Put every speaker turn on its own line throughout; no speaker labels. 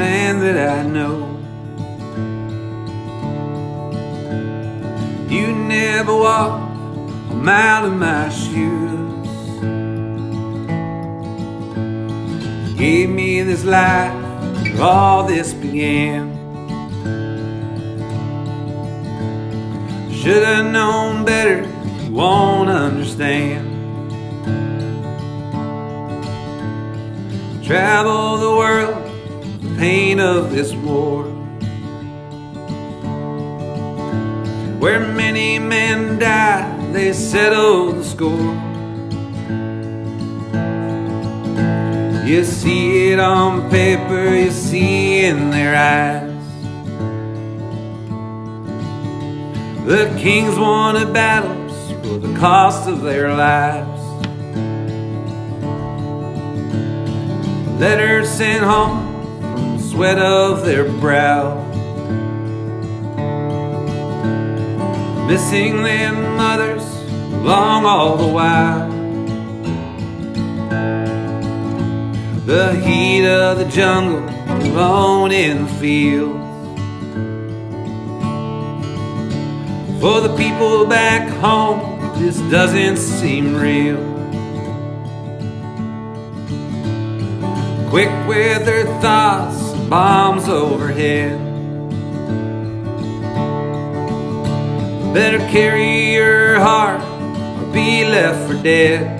that I know. You never walk a mile in my shoes. Gave me this life, all this began. Should have known better, you won't understand. Travel the world, pain of this war. Where many men die, they settle the score. You see it on paper, you see in their eyes. The kings at battles for the cost of their lives. Letters sent home sweat of their brow. Missing their mothers long all the while. The heat of the jungle alone in the fields. For the people back home, this doesn't seem real. Quick with their thoughts, bombs overhead. Better carry your heart or be left for dead.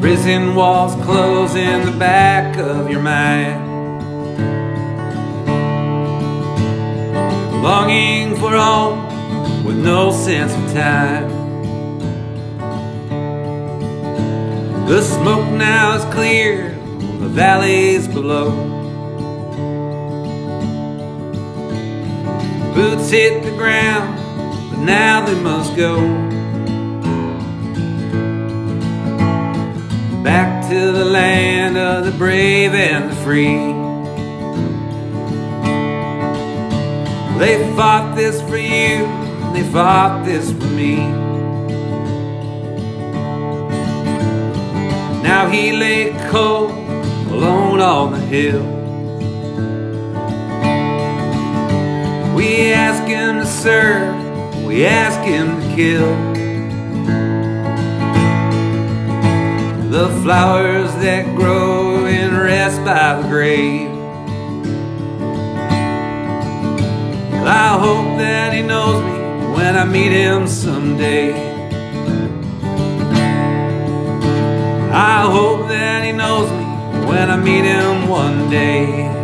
Prison walls close in the back of your mind. Longing for home with no sense of time. The smoke now is clear, the valleys below. Boots hit the ground, but now they must go. Back to the land of the brave and the free. They fought this for you, and they fought this for me. Now he lay cold, alone on the hill. We ask him to serve, we ask him to kill. The flowers that grow and rest by the grave. I hope that he knows me when I meet him someday. I hope that he knows me when I meet him one day.